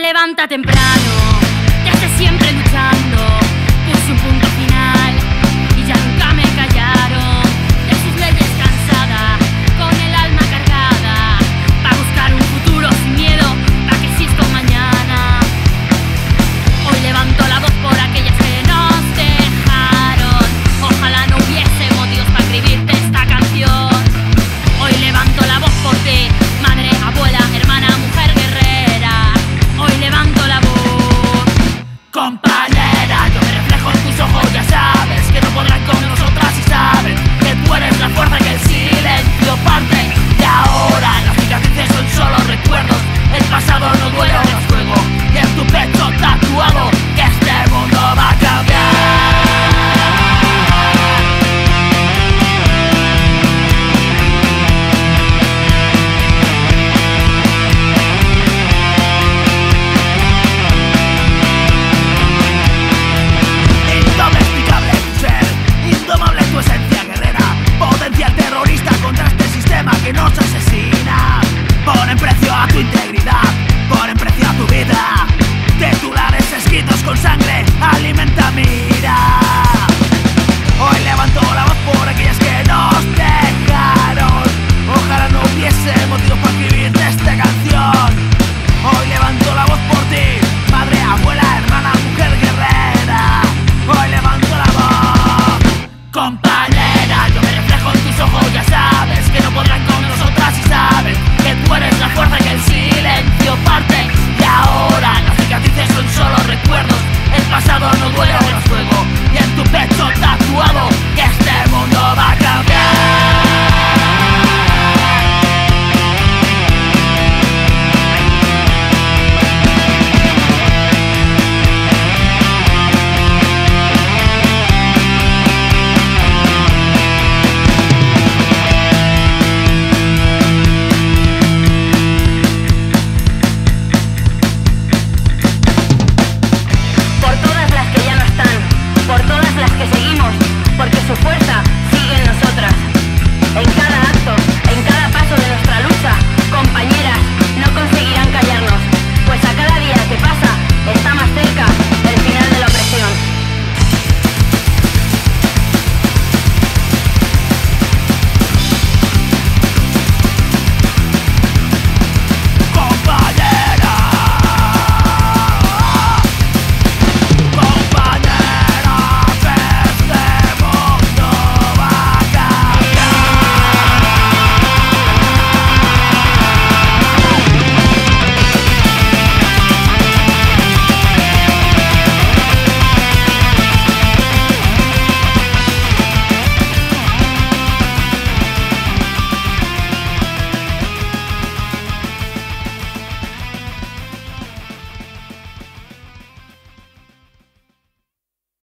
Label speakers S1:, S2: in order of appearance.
S1: levanta temprano, te hace siempre luchando,